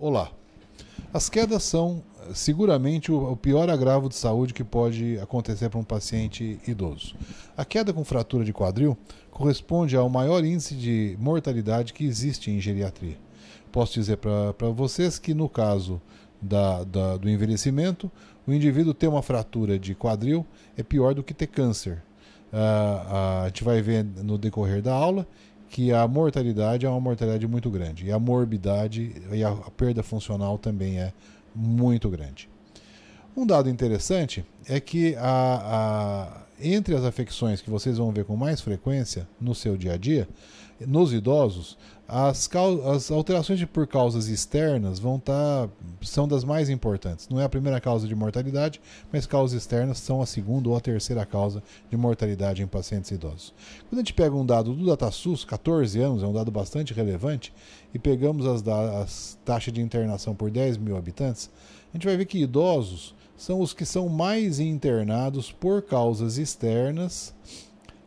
Olá. As quedas são seguramente o pior agravo de saúde que pode acontecer para um paciente idoso. A queda com fratura de quadril corresponde ao maior índice de mortalidade que existe em geriatria. Posso dizer para vocês que, no caso da, da, do envelhecimento, o indivíduo ter uma fratura de quadril é pior do que ter câncer. Uh, a gente vai ver no decorrer da aula que a mortalidade é uma mortalidade muito grande e a morbidade e a perda funcional também é muito grande. Um dado interessante é que a, a, entre as afecções que vocês vão ver com mais frequência no seu dia a dia, nos idosos, as, as alterações de, por causas externas vão estar tá, são das mais importantes. Não é a primeira causa de mortalidade, mas causas externas são a segunda ou a terceira causa de mortalidade em pacientes idosos. Quando a gente pega um dado do DataSUS, 14 anos, é um dado bastante relevante, e pegamos as, as taxas de internação por 10 mil habitantes, a gente vai ver que idosos são os que são mais internados por causas externas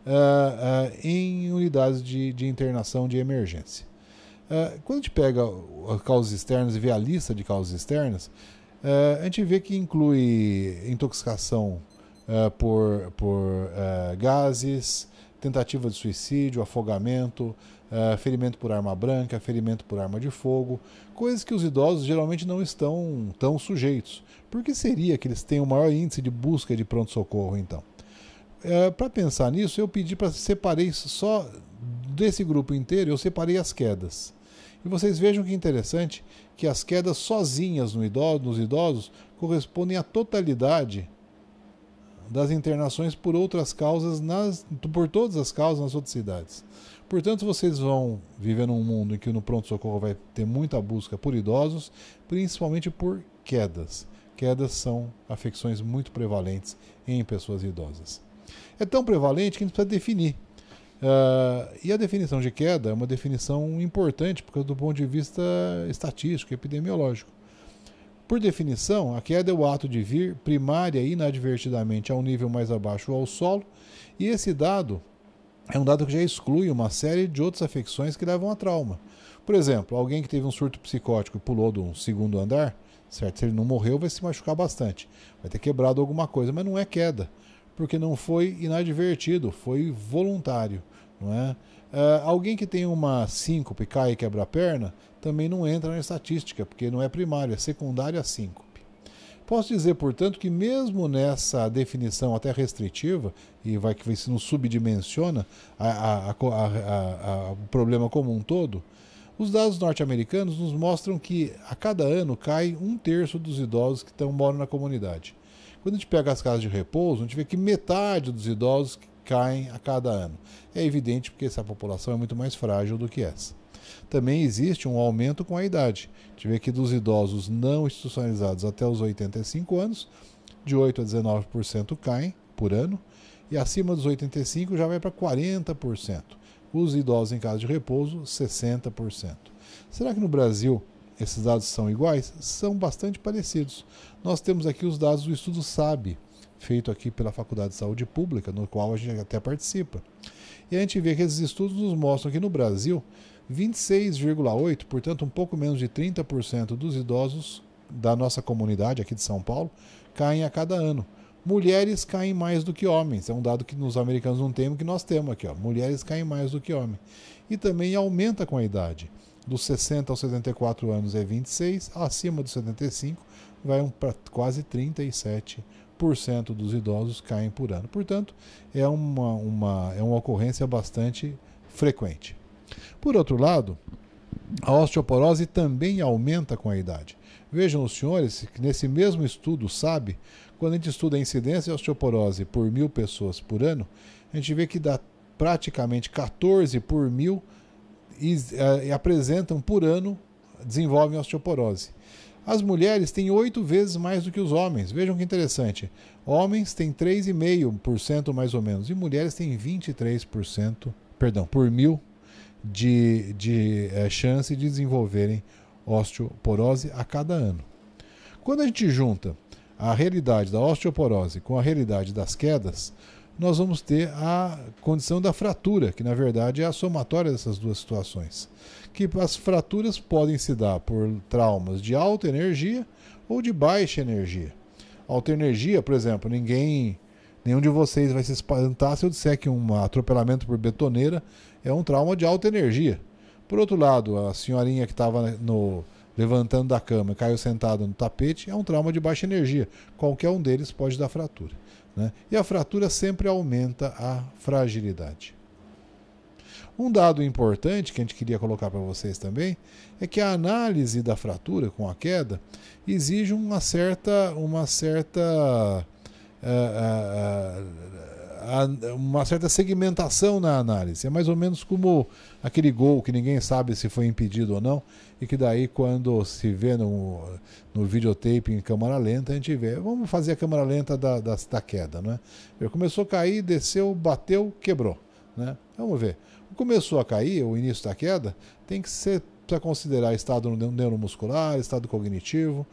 uh, uh, em unidades de, de internação de emergência. Uh, quando a gente pega as causas externas e vê a lista de causas externas, uh, a gente vê que inclui intoxicação uh, por, por gases, tentativa de suicídio, afogamento, ferimento por arma branca, ferimento por arma de fogo, coisas que os idosos geralmente não estão tão sujeitos. Por que seria que eles têm o maior índice de busca de pronto-socorro, então? Para pensar nisso, eu pedi para separei só desse grupo inteiro, eu separei as quedas. E vocês vejam que interessante que as quedas sozinhas no idoso, nos idosos correspondem à totalidade das internações por outras causas, nas, por todas as causas nas outras cidades. Portanto, vocês vão viver num mundo em que no pronto-socorro vai ter muita busca por idosos, principalmente por quedas. Quedas são afecções muito prevalentes em pessoas idosas. É tão prevalente que a gente precisa definir Uh, e a definição de queda é uma definição importante, porque do ponto de vista estatístico, epidemiológico. Por definição, a queda é o ato de vir primária e inadvertidamente a um nível mais abaixo ao solo, e esse dado é um dado que já exclui uma série de outras afecções que levam a trauma. Por exemplo, alguém que teve um surto psicótico e pulou um segundo andar, certo? Se ele não morreu, vai se machucar bastante, vai ter quebrado alguma coisa, mas não é queda, porque não foi inadvertido, foi voluntário. Não é? Uh, alguém que tem uma síncope, cai e quebra a perna, também não entra na estatística, porque não é primário, é secundário a síncope. Posso dizer, portanto, que mesmo nessa definição até restritiva, e vai que se nos subdimensiona o problema como um todo, os dados norte-americanos nos mostram que a cada ano cai um terço dos idosos que estão, moram na comunidade. Quando a gente pega as casas de repouso, a gente vê que metade dos idosos caem a cada ano. É evidente porque essa população é muito mais frágil do que essa. Também existe um aumento com a idade. A gente vê que dos idosos não institucionalizados até os 85 anos, de 8 a 19% caem por ano, e acima dos 85 já vai para 40%. Os idosos em casa de repouso, 60%. Será que no Brasil esses dados são iguais? São bastante parecidos. Nós temos aqui os dados do estudo SAB, feito aqui pela Faculdade de Saúde Pública, no qual a gente até participa. E a gente vê que esses estudos nos mostram que no Brasil, 26,8%, portanto um pouco menos de 30% dos idosos da nossa comunidade aqui de São Paulo caem a cada ano. Mulheres caem mais do que homens. É um dado que nos americanos não temos, que nós temos aqui. Ó. Mulheres caem mais do que homens. E também aumenta com a idade. Dos 60 aos 74 anos é 26, acima dos 75 vai um para quase 37 cento dos idosos caem por ano. Portanto, é uma, uma, é uma ocorrência bastante frequente. Por outro lado, a osteoporose também aumenta com a idade. Vejam os senhores que nesse mesmo estudo, sabe, quando a gente estuda a incidência de osteoporose por mil pessoas por ano, a gente vê que dá praticamente 14 por mil e, eh, e apresentam por ano, desenvolvem osteoporose. As mulheres têm oito vezes mais do que os homens. Vejam que interessante. Homens têm 3,5% mais ou menos, e mulheres têm 23%, perdão, por mil de, de é, chance de desenvolverem osteoporose a cada ano. Quando a gente junta a realidade da osteoporose com a realidade das quedas, nós vamos ter a condição da fratura, que na verdade é a somatória dessas duas situações. Que as fraturas podem se dar por traumas de alta energia ou de baixa energia. Alta energia, por exemplo, ninguém, nenhum de vocês vai se espantar se eu disser que um atropelamento por betoneira é um trauma de alta energia. Por outro lado, a senhorinha que estava no levantando da cama e caiu sentada no tapete é um trauma de baixa energia. Qualquer um deles pode dar fratura. Né? E a fratura sempre aumenta a fragilidade. Um dado importante que a gente queria colocar para vocês também é que a análise da fratura com a queda exige uma certa, uma certa uh, uh, uma certa segmentação na análise. É mais ou menos como aquele gol que ninguém sabe se foi impedido ou não, e que daí, quando se vê no, no videotape em câmera lenta, a gente vê. Vamos fazer a câmera lenta da, da, da queda. Né? Ele começou a cair, desceu, bateu, quebrou. Né? Vamos ver. Começou a cair, o início da queda, tem que ser para considerar estado neuromuscular, estado cognitivo.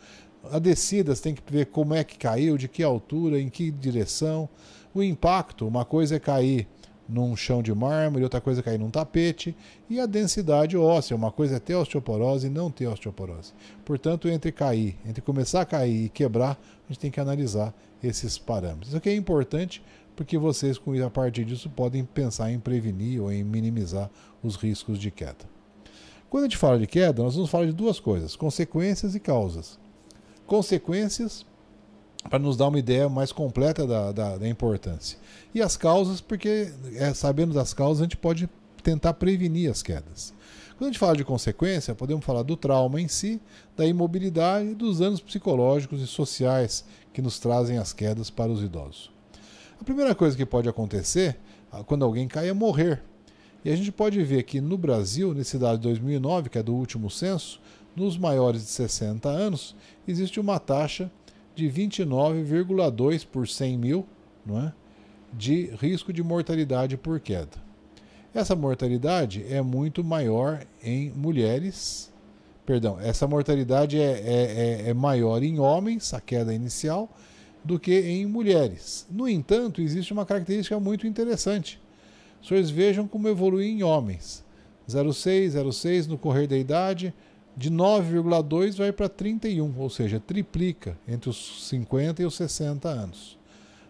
A descida, você tem que ver como é que caiu, de que altura, em que direção. O impacto, uma coisa é cair num chão de mármore, outra coisa é cair num tapete, e a densidade óssea, uma coisa é ter osteoporose e não ter osteoporose. Portanto, entre cair, entre começar a cair e quebrar, a gente tem que analisar esses parâmetros. Isso aqui é importante porque vocês, a partir disso, podem pensar em prevenir ou em minimizar os riscos de queda. Quando a gente fala de queda, nós vamos falar de duas coisas: consequências e causas. Consequências para nos dar uma ideia mais completa da, da, da importância. E as causas, porque é, sabendo das causas, a gente pode tentar prevenir as quedas. Quando a gente fala de consequência, podemos falar do trauma em si, da imobilidade e dos danos psicológicos e sociais que nos trazem as quedas para os idosos. A primeira coisa que pode acontecer ah, quando alguém cai é morrer. E a gente pode ver que no Brasil, nesse dado de 2009, que é do último censo, nos maiores de 60 anos, existe uma taxa de 29,2 por 100 mil não é? de risco de mortalidade por queda. Essa mortalidade é muito maior em mulheres. Perdão, essa mortalidade é, é, é, é maior em homens, a queda inicial, do que em mulheres. No entanto, existe uma característica muito interessante. Senhores vejam como evolui em homens. 0,6, 0,6 no correr da idade, de 9,2 vai para 31, ou seja, triplica entre os 50 e os 60 anos.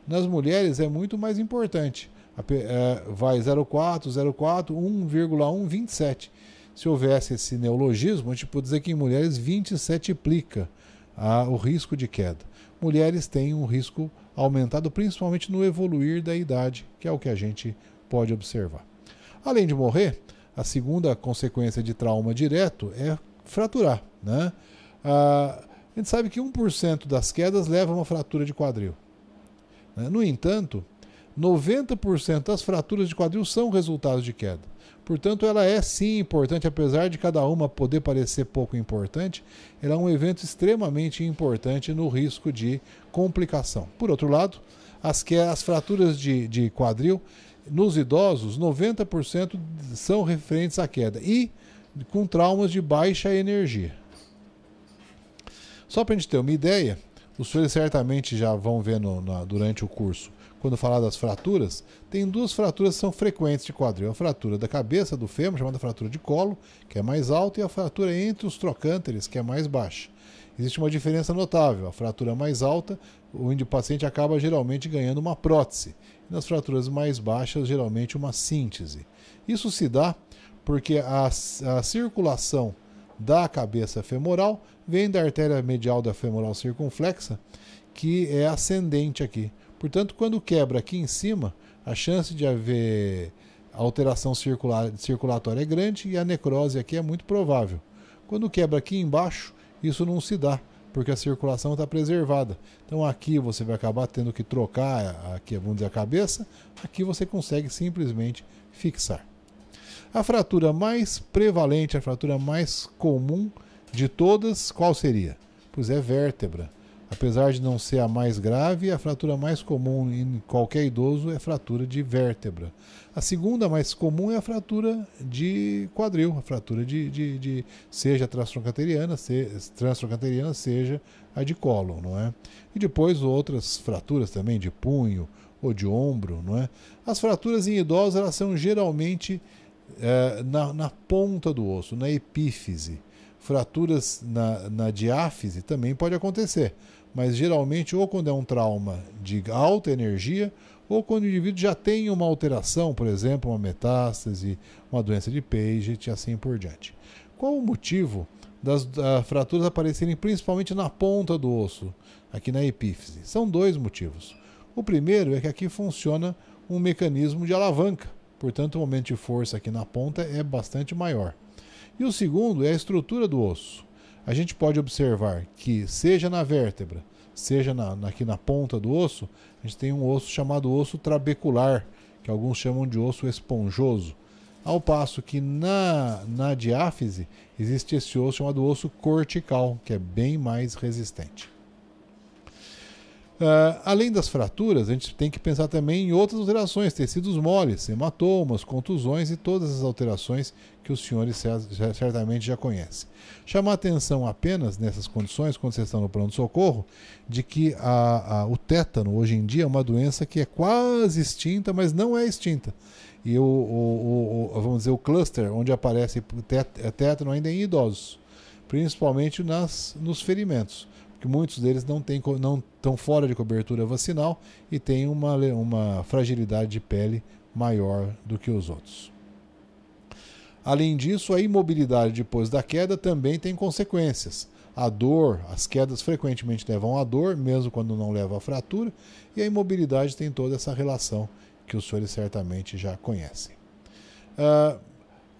Nas mulheres é muito mais importante. É, vai 0,4, 0,4, 1,1, 27. Se houvesse esse neologismo, a gente pode dizer que em mulheres 27 triplica a, o risco de queda. Mulheres têm um risco aumentado, principalmente no evoluir da idade, que é o que a gente pode observar. Além de morrer, a segunda consequência de trauma direto é fraturar. Né? Ah, a gente sabe que 1% das quedas leva a uma fratura de quadril. Né? No entanto, 90% das fraturas de quadril são resultados de queda. Portanto, ela é sim importante, apesar de cada uma poder parecer pouco importante, ela é um evento extremamente importante no risco de complicação. Por outro lado, as, que, as fraturas de, de quadril nos idosos, 90% são referentes à queda. E com traumas de baixa energia. Só para a gente ter uma ideia, os senhores certamente já vão ver no, na, durante o curso, quando falar das fraturas, tem duas fraturas que são frequentes de quadril. A fratura da cabeça do fêmur, chamada fratura de colo, que é mais alta, e a fratura entre os trocânteres, que é mais baixa. Existe uma diferença notável. A fratura mais alta, o paciente acaba geralmente ganhando uma prótese. E nas fraturas mais baixas, geralmente uma síntese. Isso se dá porque a, a circulação da cabeça femoral vem da artéria medial da femoral circunflexa, que é ascendente aqui. Portanto, quando quebra aqui em cima, a chance de haver alteração circular, circulatória é grande e a necrose aqui é muito provável. Quando quebra aqui embaixo, isso não se dá, porque a circulação está preservada. Então aqui você vai acabar tendo que trocar aqui, vamos dizer, a cabeça, aqui você consegue simplesmente fixar. A fratura mais prevalente, a fratura mais comum de todas, qual seria? Pois é vértebra. Apesar de não ser a mais grave, a fratura mais comum em qualquer idoso é fratura de vértebra. A segunda mais comum é a fratura de quadril, a fratura de, de, de seja transtroncateriana, se, seja a de colo, não é? E depois outras fraturas também de punho, ou de ombro, não é? As fraturas em idosos elas são geralmente é, na, na, ponta do osso, na epífise. Fraturas na, na diáfise também pode acontecer, mas geralmente ou quando é um trauma de alta energia ou quando o indivíduo já tem uma alteração, por exemplo, uma metástase, uma doença de Paget e assim por diante. Qual o motivo das uh, fraturas aparecerem principalmente na ponta do osso, aqui na epífise? São dois motivos. O primeiro é que aqui funciona um mecanismo de alavanca, portanto, o momento de força aqui na ponta é bastante maior. E o segundo é a estrutura do osso. A gente pode observar que, seja na vértebra, seja na, aqui na ponta do osso, a gente tem um osso chamado osso trabecular, que alguns chamam de osso esponjoso. Ao passo que na, na diáfise existe esse osso chamado osso cortical, que é bem mais resistente. Uh, além das fraturas, a gente tem que pensar também em outras alterações, tecidos moles, hematomas, contusões e todas as alterações que os senhores certamente já conhecem. Chamar atenção apenas nessas condições, quando vocês estão no pronto-socorro, de que a, a, o tétano hoje em dia é uma doença que é quase extinta, mas não é extinta. E o, o, o vamos dizer, o cluster onde aparece tétano ainda é em idosos, principalmente nas, nos ferimentos que muitos deles não têm, não estão fora de cobertura vacinal e têm uma, uma fragilidade de pele maior do que os outros. Além disso, a imobilidade depois da queda também tem consequências. A dor, as quedas frequentemente levam à dor, mesmo quando não leva à fratura, e a imobilidade tem toda essa relação que os senhores certamente já conhecem. Uh,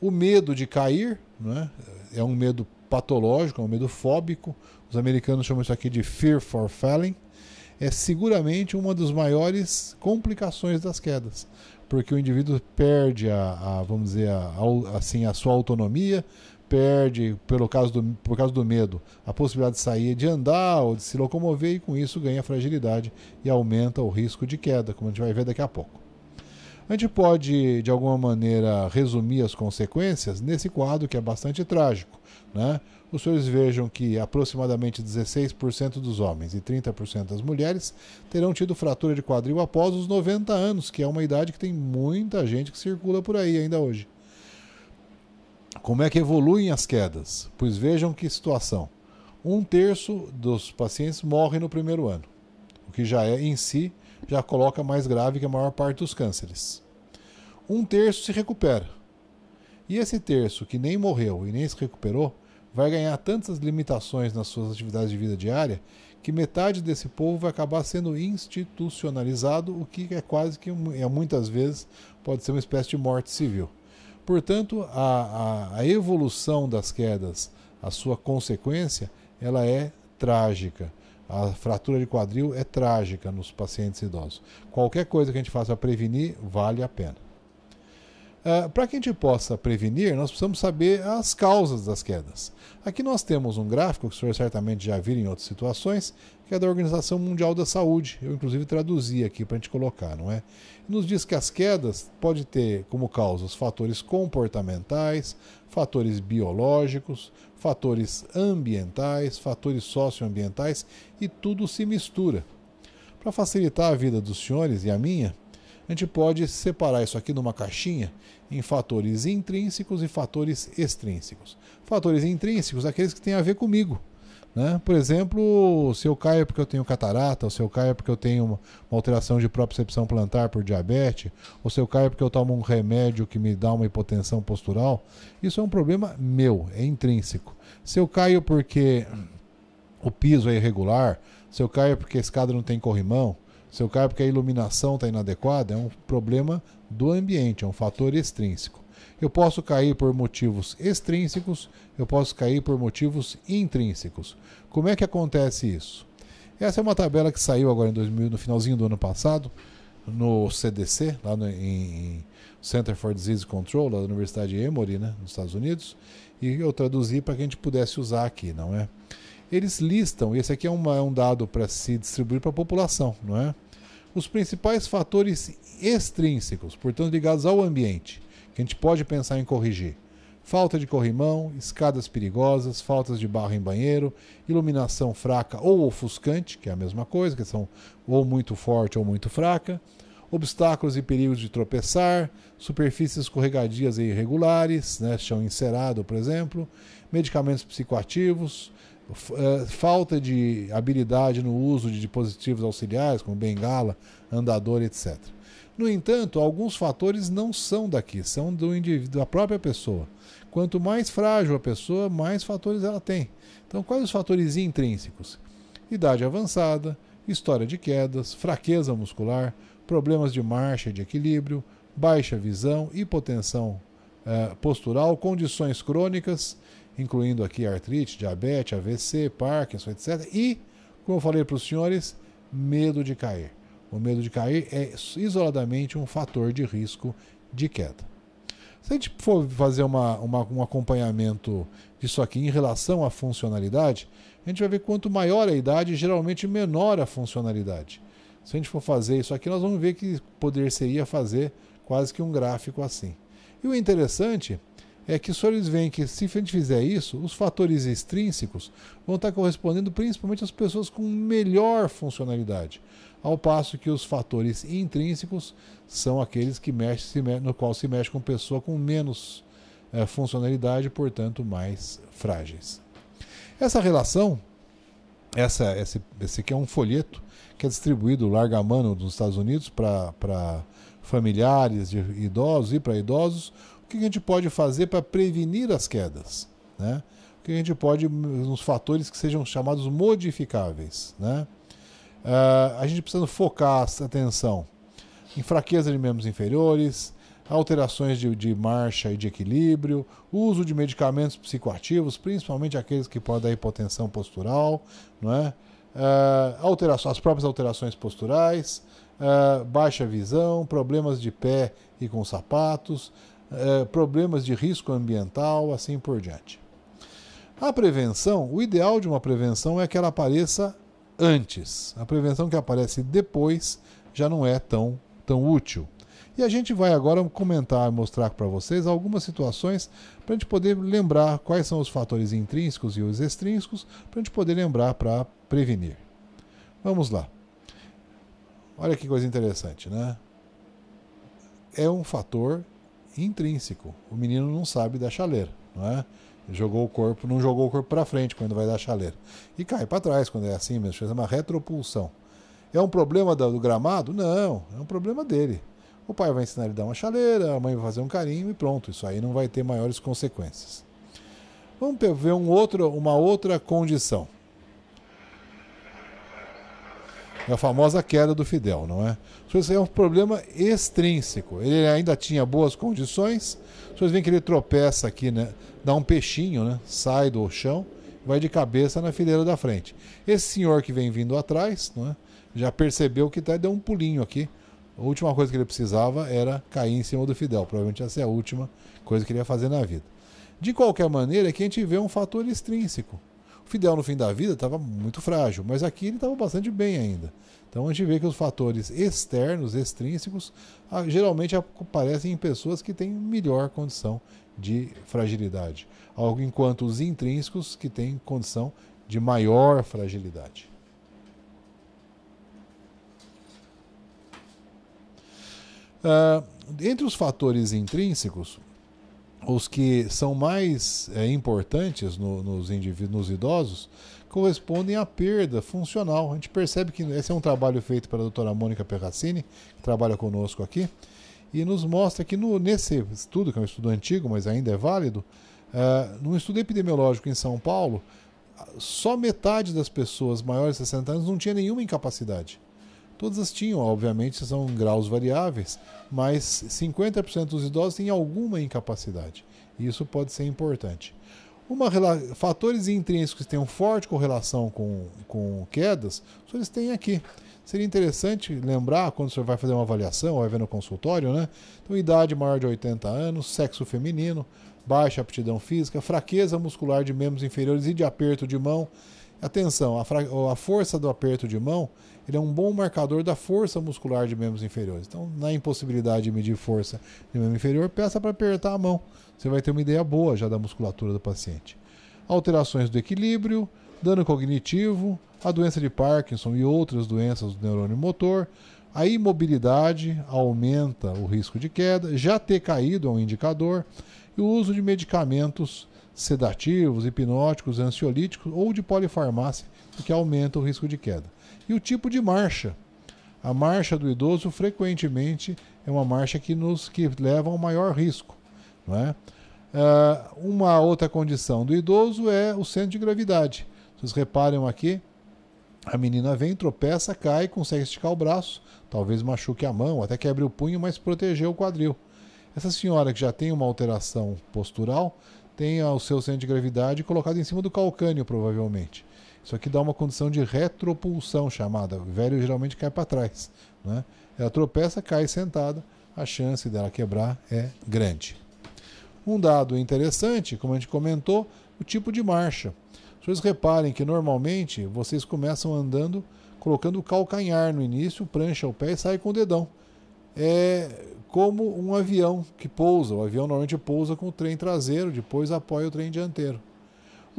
o medo de cair né, é um medo patológico, é um medo fóbico, os americanos chamam isso aqui de fear for falling, é seguramente uma das maiores complicações das quedas, porque o indivíduo perde a, a vamos dizer, a, a, assim, a sua autonomia, perde, pelo caso do, por causa do medo, a possibilidade de sair, de andar ou de se locomover e com isso ganha fragilidade e aumenta o risco de queda, como a gente vai ver daqui a pouco. A gente pode, de alguma maneira, resumir as consequências nesse quadro que é bastante trágico. Né? Os senhores vejam que aproximadamente 16% dos homens e 30% das mulheres terão tido fratura de quadril após os 90 anos, que é uma idade que tem muita gente que circula por aí ainda hoje. Como é que evoluem as quedas? Pois vejam que situação. Um terço dos pacientes morre no primeiro ano, o que já é em si já coloca mais grave que a maior parte dos cânceres. Um terço se recupera. E esse terço que nem morreu e nem se recuperou vai ganhar tantas limitações nas suas atividades de vida diária que metade desse povo vai acabar sendo institucionalizado, o que é quase que é, muitas vezes pode ser uma espécie de morte civil. Portanto, a, a, a evolução das quedas, a sua consequência, ela é trágica. A fratura de quadril é trágica nos pacientes idosos. Qualquer coisa que a gente faça para prevenir vale a pena. Uh, para que a gente possa prevenir, nós precisamos saber as causas das quedas. Aqui nós temos um gráfico que o senhor certamente já viu em outras situações, que é da Organização Mundial da Saúde. Eu, inclusive, traduzi aqui para a gente colocar, não é? Nos diz que as quedas podem ter como causas fatores comportamentais, fatores biológicos, fatores ambientais, fatores socioambientais e tudo se mistura. Para facilitar a vida dos senhores e a minha, a gente pode separar isso aqui numa caixinha em fatores intrínsecos e fatores extrínsecos. Fatores intrínsecos, aqueles que têm a ver comigo. Né? Por exemplo, se eu caio porque eu tenho catarata, ou se eu caio porque eu tenho uma, alteração de propriocepção plantar por diabetes, ou se eu caio porque eu tomo um remédio que me dá uma hipotensão postural, isso é um problema meu, é intrínseco. Se eu caio porque o piso é irregular, se eu caio porque a escada não tem corrimão, se eu caio porque a iluminação está inadequada, é um problema do ambiente, é um fator extrínseco. Eu posso cair por motivos extrínsecos, eu posso cair por motivos intrínsecos. Como é que acontece isso? Essa é uma tabela que saiu agora em 2000, no finalzinho do ano passado, no CDC, lá no em Center for Disease Control, lá da Universidade Emory, né, nos Estados Unidos, e eu traduzi para que a gente pudesse usar aqui, não é? Eles listam, esse aqui é, uma, é um dado para se distribuir para a população, não é? Os principais fatores extrínsecos, portanto ligados ao ambiente, que a gente pode pensar em corrigir. Falta de corrimão, escadas perigosas, faltas de barro em banheiro, iluminação fraca ou ofuscante, que é a mesma coisa, que são ou muito forte ou muito fraca, obstáculos e perigos de tropeçar, superfícies escorregadias e irregulares, né, chão encerado, por exemplo, medicamentos psicoativos, falta de habilidade no uso de dispositivos auxiliares, como bengala, andador, etc. No entanto, alguns fatores não são daqui, são do indivíduo, da própria pessoa. Quanto mais frágil a pessoa, mais fatores ela tem. Então, quais os fatores intrínsecos? Idade avançada, história de quedas, fraqueza muscular, problemas de marcha e de equilíbrio, baixa visão, hipotensão eh, postural, condições crônicas, incluindo aqui artrite, diabetes, AVC, Parkinson, etc. E, como eu falei para os senhores, medo de cair. O medo de cair é isoladamente um fator de risco de queda. Se a gente for fazer uma, uma, um acompanhamento disso aqui em relação à funcionalidade, a gente vai ver quanto maior a idade, geralmente menor a funcionalidade. Se a gente for fazer isso aqui, nós vamos ver que poder seria fazer quase que um gráfico assim. E o interessante é que os senhores veem que se a gente fizer isso, os fatores extrínsecos vão estar correspondendo principalmente às pessoas com melhor funcionalidade, ao passo que os fatores intrínsecos são aqueles que mexe, no qual se mexe com pessoa com menos é, funcionalidade, portanto mais frágeis. Essa relação, essa, esse, esse aqui é um folheto que é distribuído larga mano nos Estados Unidos para familiares de idosos e para idosos, o que a gente pode fazer para prevenir as quedas? Né? O que a gente pode, nos fatores que sejam chamados modificáveis. Né? Uh, a gente precisa focar a atenção em fraqueza de membros inferiores, alterações de, de, marcha e de equilíbrio, uso de medicamentos psicoativos, principalmente aqueles que podem dar hipotensão postural, não é? Uh, alterações, as próprias alterações posturais, uh, baixa visão, problemas de pé e com sapatos, é, problemas de risco ambiental, assim por diante. A prevenção, o ideal de uma prevenção é que ela apareça antes. A prevenção que aparece depois já não é tão, tão útil. E a gente vai agora comentar, mostrar para vocês algumas situações para a gente poder lembrar quais são os fatores intrínsecos e os extrínsecos, para a gente poder lembrar para prevenir. Vamos lá. Olha que coisa interessante, né? É um fator intrínseco. O menino não sabe dar chaleira, não é? jogou o corpo, não jogou o corpo para frente quando vai dar chaleira. E cai para trás quando é assim mesmo, uma retropulsão. É um problema do gramado? Não, é um problema dele. O pai vai ensinar ele a dar uma chaleira, a mãe vai fazer um carinho e pronto. Isso aí não vai ter maiores consequências. Vamos ver um outro, uma outra condição. É a famosa queda do Fidel, não é? Isso é um problema extrínseco. Ele ainda tinha boas condições. Vocês veem que ele tropeça aqui, né? Dá um peixinho, né? Sai do chão, vai de cabeça na fileira da frente. Esse senhor que vem vindo atrás, não é? Já percebeu que tá, deu um pulinho aqui. A última coisa que ele precisava era cair em cima do Fidel. Provavelmente essa é a última coisa que ele ia fazer na vida. De qualquer maneira, aqui a gente vê um fator extrínseco. Fidel, no fim da vida, estava muito frágil, mas aqui ele estava bastante bem ainda. Então a gente vê que os fatores externos, extrínsecos, geralmente aparecem em pessoas que têm melhor condição de fragilidade, enquanto os intrínsecos que têm condição de maior fragilidade. Uh, entre os fatores intrínsecos, os que são mais é, importantes no, nos, nos idosos correspondem à perda funcional. A gente percebe que esse é um trabalho feito pela doutora Mônica Perracini, que trabalha conosco aqui, e nos mostra que no, nesse estudo, que é um estudo antigo, mas ainda é válido, uh, num estudo epidemiológico em São Paulo, só metade das pessoas maiores de 60 anos não tinha nenhuma incapacidade. Todas as tinham, obviamente, são graus variáveis, mas 50% dos idosos têm alguma incapacidade. Isso pode ser importante. Uma, fatores intrínsecos que têm forte correlação com, com quedas, eles têm aqui. Seria interessante lembrar, quando você vai fazer uma avaliação, vai ver no consultório, né? Então, idade maior de 80 anos, sexo feminino, baixa aptidão física, fraqueza muscular de membros inferiores e de aperto de mão. Atenção, a, a força do aperto de mão ele é um bom marcador da força muscular de membros inferiores. Então, na impossibilidade de medir força de membro inferior, peça para apertar a mão. Você vai ter uma ideia boa já da musculatura do paciente. Alterações do equilíbrio, dano cognitivo, a doença de Parkinson e outras doenças do neurônio motor, A imobilidade aumenta o risco de queda, já ter caído é um indicador, e o uso de medicamentos sedativos, hipnóticos, ansiolíticos ou de polifarmácia, que aumenta o risco de queda. E o tipo de marcha. A marcha do idoso frequentemente é uma marcha que nos que leva ao maior risco. Não é? Uh, uma outra condição do idoso é o centro de gravidade. Vocês reparam aqui, a menina vem, tropeça, cai, consegue esticar o braço, talvez machuque a mão, até quebre o punho, mas protegeu o quadril. Essa senhora que já tem uma alteração postural tem o seu centro de gravidade colocado em cima do calcânio, provavelmente. Isso aqui dá uma condição de retropulsão chamada. O velho geralmente cai para trás. Né? Ela tropeça, cai sentada, a chance dela quebrar é grande. Um dado interessante, como a gente comentou, o tipo de marcha. Vocês reparem que normalmente vocês começam andando colocando o calcanhar no início, prancha o pé e sai com o dedão. É como um avião que pousa. O avião normalmente pousa com o trem traseiro, depois apoia o trem dianteiro.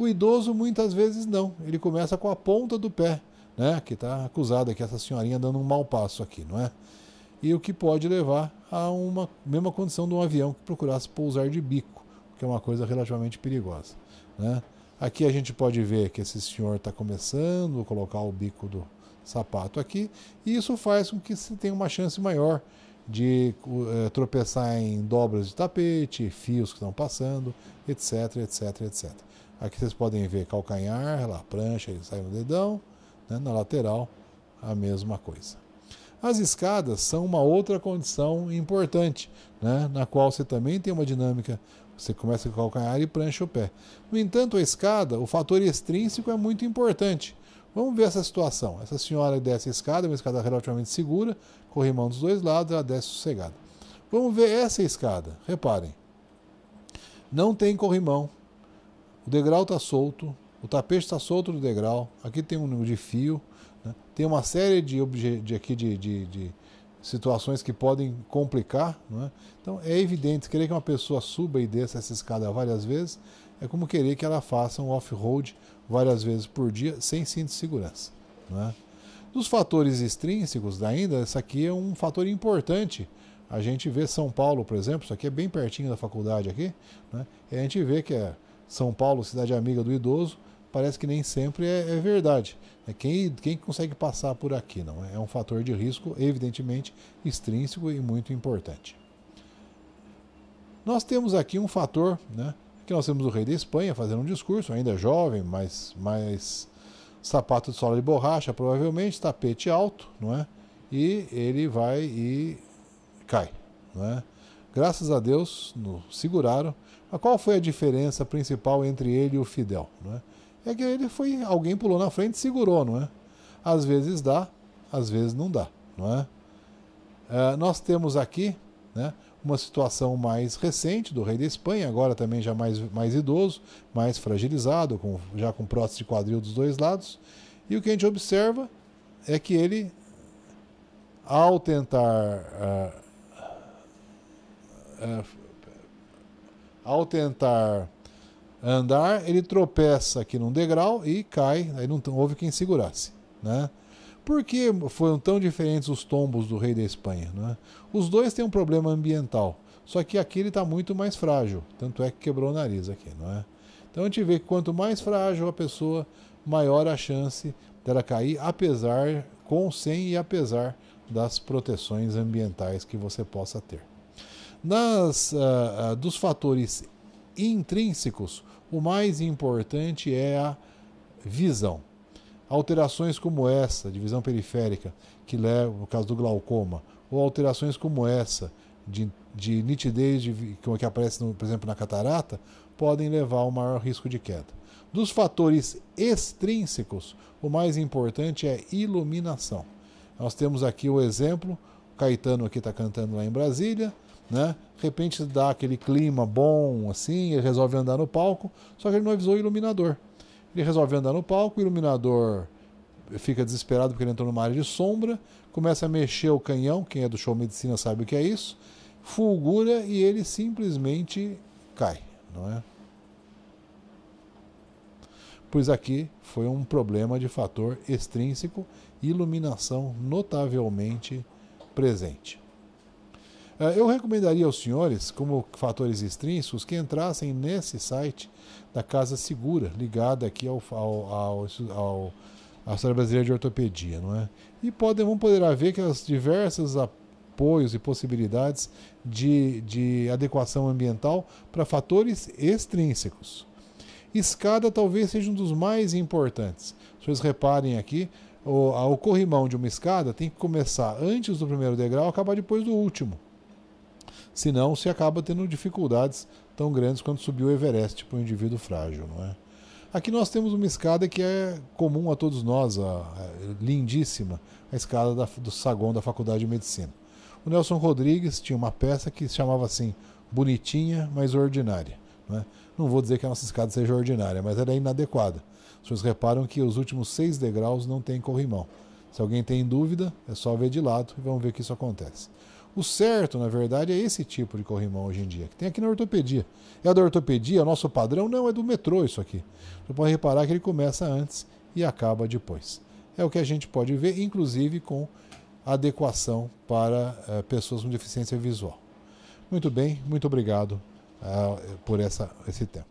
O idoso muitas vezes não, ele começa com a ponta do pé, né? Que está acusado aqui essa senhorinha dando um mau passo aqui, não é? E o que pode levar a uma mesma condição de um avião que procurasse pousar de bico, que é uma coisa relativamente perigosa, né? Aqui a gente pode ver que esse senhor está começando a colocar o bico do sapato aqui, e isso faz com que se tenha uma chance maior de uh, tropeçar em dobras de tapete, fios que estão passando, etc, etc, etc. Aqui vocês podem ver calcanhar, lá, prancha, ele sai no dedão, né? na lateral, a mesma coisa. As escadas são uma outra condição importante, né? na qual você também tem uma dinâmica, você começa com calcanhar e prancha o pé. No entanto, a escada, o fator extrínseco é muito importante. Vamos ver essa situação. Essa senhora desce a escada, uma escada relativamente segura, corrimão dos dois lados, ela desce sossegada. Vamos ver essa escada. Reparem. Não tem corrimão, o degrau está solto, o tapete está solto do degrau, aqui tem um de fio, né? tem uma série de, de, aqui de, de, de situações que podem complicar. É? Então é evidente, querer que uma pessoa suba e desça essa escada várias vezes é como querer que ela faça um off-road várias vezes por dia sem cinto de segurança. É? Dos fatores extrínsecos ainda, esse aqui é um fator importante. A gente vê São Paulo, por exemplo, isso aqui é bem pertinho da faculdade aqui, né? e a gente vê que é são Paulo, cidade amiga do idoso, parece que nem sempre é, é verdade. É quem, quem consegue passar por aqui, não é? É um fator de risco, evidentemente, extrínseco e muito importante. Nós temos aqui um fator, né? Que nós temos o rei da Espanha fazendo um discurso, ainda jovem, mas mais sapato de sola de borracha, provavelmente, tapete alto, não é? E ele vai e cai, não é? Graças a Deus, no, seguraram mas qual foi a diferença principal entre ele e o Fidel? É? é que ele foi. Alguém pulou na frente e segurou, não é? Às vezes dá, às vezes não dá, não é? é nós temos aqui né, uma situação mais recente do rei da Espanha, agora também já mais, mais idoso, mais fragilizado, com, já com prótese de quadril dos dois lados. E o que a gente observa é que ele, ao tentar uh, uh, ao tentar andar, ele tropeça aqui num degrau e cai, aí não houve quem segurasse. Né? Por que foram tão diferentes os tombos do rei da Espanha? Né? Os dois têm um problema ambiental, só que aqui ele está muito mais frágil, tanto é que quebrou o nariz aqui. Não é? Então a gente vê que quanto mais frágil a pessoa, maior a chance dela cair, apesar, com, sem e apesar das proteções ambientais que você possa ter. Nas, uh, uh, dos fatores intrínsecos, o mais importante é a visão. Alterações como essa, de visão periférica, que leva, no caso do glaucoma, ou alterações como essa, de, de nitidez de, que aparece, no, por exemplo, na catarata, podem levar ao maior risco de queda. Dos fatores extrínsecos, o mais importante é iluminação. Nós temos aqui o exemplo, o Caetano aqui está cantando lá em Brasília, né? De repente dá aquele clima bom, assim, ele resolve andar no palco, só que ele não avisou o iluminador. Ele resolve andar no palco, o iluminador fica desesperado porque ele entrou numa área de sombra, começa a mexer o canhão, quem é do show medicina sabe o que é isso, fulgura e ele simplesmente cai, não é? Pois aqui foi um problema de fator extrínseco, iluminação notavelmente presente. Eh, eu recomendaria aos senhores, como fatores extrínsecos, que entrassem nesse site da Casa Segura, ligada aqui ao, ao, ao, ao à História Brasileira de Ortopedia, não é? E podem, vão poder ver que as diversas apoios e possibilidades de, de adequação ambiental para fatores extrínsecos. Escada talvez seja um dos mais importantes. Vocês reparem aqui, o, o corrimão de uma escada tem que começar antes do primeiro degrau acabar depois do último. Senão se acaba tendo dificuldades tão grandes quanto subir o Everest para um indivíduo frágil, não é? Aqui nós temos uma escada que é comum a todos nós, a, a, lindíssima, a escada da, do saguão da Faculdade de Medicina. O Nelson Rodrigues tinha uma peça que se chamava assim, bonitinha, mas ordinária. Não, é? não vou dizer que a nossa escada seja ordinária, mas ela é inadequada. Vocês reparam que os últimos seis degraus não tem corrimão. Se alguém tem dúvida, é só ver de lado e vamos ver que isso acontece. O certo, na verdade, é esse tipo de corrimão hoje em dia, que tem aqui na ortopedia. É da ortopedia, nosso padrão não é do metrô isso aqui. Você pode reparar que ele começa antes e acaba depois. É o que a gente pode ver, inclusive com adequação para uh, pessoas com deficiência visual. Muito bem, muito obrigado uh, por essa, esse tempo.